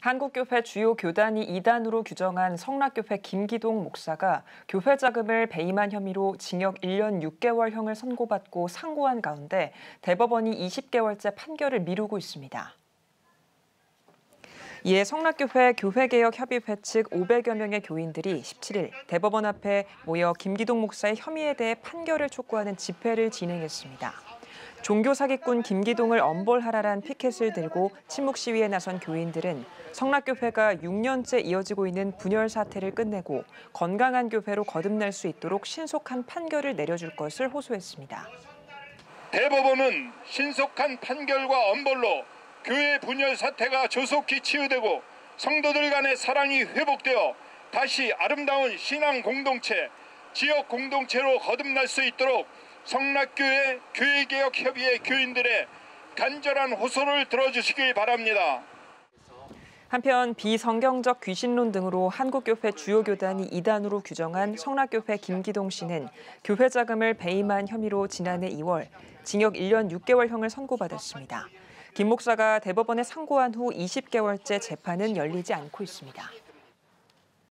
한국교회 주요 교단이 이단으로 규정한 성락교회 김기동 목사가 교회 자금을 배임한 혐의로 징역 1년 6개월형을 선고받고 상고한 가운데 대법원이 20개월째 판결을 미루고 있습니다. 이에 성락교회 교회개혁협의회 측 500여 명의 교인들이 17일 대법원 앞에 모여 김기동 목사의 혐의에 대해 판결을 촉구하는 집회를 진행했습니다. 종교 사기꾼 김기동을 엄벌하라란 피켓을 들고 침묵 시위에 나선 교인들은 성락교회가 6년째 이어지고 있는 분열 사태를 끝내고 건강한 교회로 거듭날 수 있도록 신속한 판결을 내려줄 것을 호소했습니다. 대법원은 신속한 판결과 엄벌로 교회 분열 사태가 조속히 치유되고 성도들 간의 사랑이 회복되어 다시 아름다운 신앙 공동체, 지역 공동체로 거듭날 수 있도록 성락교회 교회개혁협의회 교인들의 간절한 호소를 들어주시길 바랍니다. 한편 비성경적 귀신론 등으로 한국교회 주요 교단이 이단으로 규정한 성락교회 김기동 씨는 교회 자금을 배임한 혐의로 지난해 2월 징역 1년 6개월형을 선고받았습니다. 김 목사가 대법원에 상고한 후 20개월째 재판은 열리지 않고 있습니다.